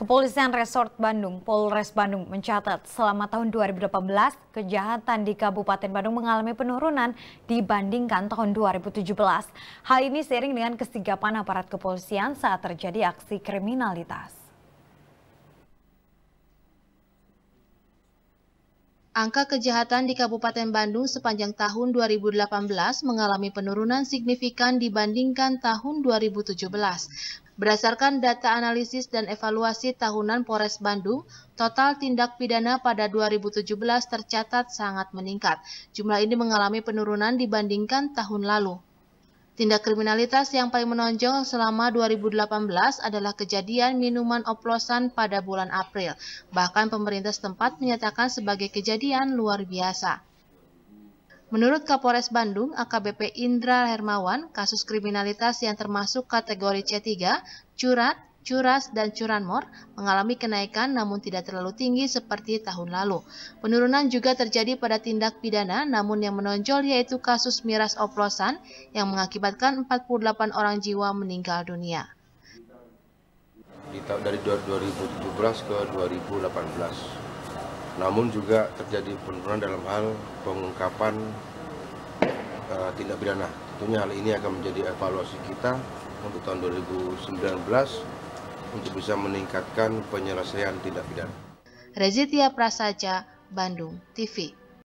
Kepolisian Resort Bandung, Polres Bandung mencatat selama tahun 2018 kejahatan di Kabupaten Bandung mengalami penurunan dibandingkan tahun 2017. Hal ini seiring dengan kesigapan aparat kepolisian saat terjadi aksi kriminalitas. Angka kejahatan di Kabupaten Bandung sepanjang tahun 2018 mengalami penurunan signifikan dibandingkan tahun 2017. Berdasarkan data analisis dan evaluasi tahunan Polres Bandung, total tindak pidana pada 2017 tercatat sangat meningkat. Jumlah ini mengalami penurunan dibandingkan tahun lalu. Tindak kriminalitas yang paling menonjol selama 2018 adalah kejadian minuman oplosan pada bulan April. Bahkan pemerintah setempat menyatakan sebagai kejadian luar biasa. Menurut Kapolres Bandung, AKBP Indra Hermawan, kasus kriminalitas yang termasuk kategori C3, curat, curas, dan curanmor mengalami kenaikan namun tidak terlalu tinggi seperti tahun lalu. Penurunan juga terjadi pada tindak pidana namun yang menonjol yaitu kasus miras oplosan yang mengakibatkan 48 orang jiwa meninggal dunia. Dari 2017 ke 2018. Namun juga terjadi penurunan dalam hal pengungkapan uh, tindak pidana. Tentunya hal ini akan menjadi evaluasi kita untuk tahun 2019 untuk bisa meningkatkan penyelesaian tindak pidana. Rezitia Prasaja, Bandung TV.